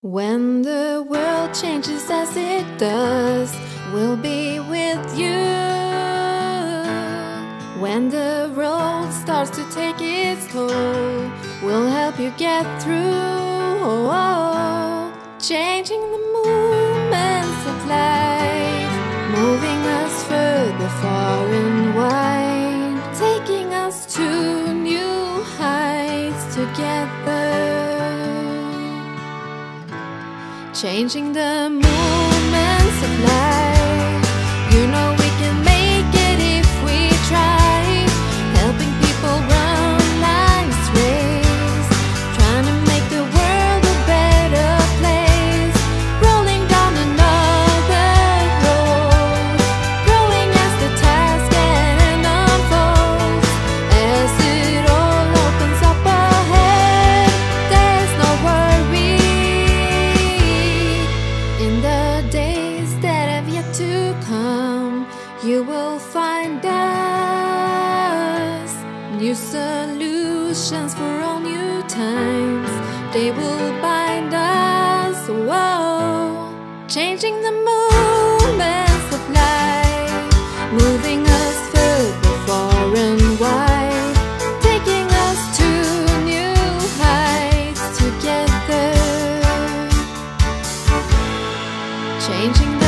When the world changes as it does, we'll be with you. When the road starts to take its toll, we'll help you get through. Changing the movements of life, moving us further, far and wide, taking us to new heights together. Changing the movements of life. You will find us new solutions for all new times. They will bind us. Whoa, changing the movements of life, moving us further, far and wide, taking us to new heights together. Changing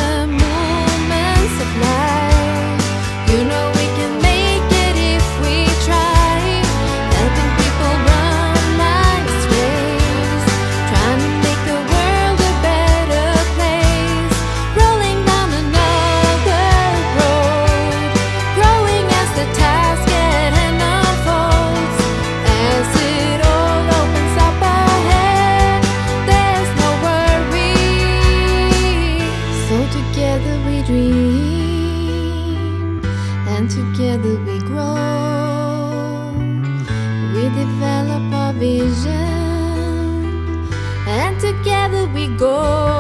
together we dream, and together we grow. We develop our vision, and together we go.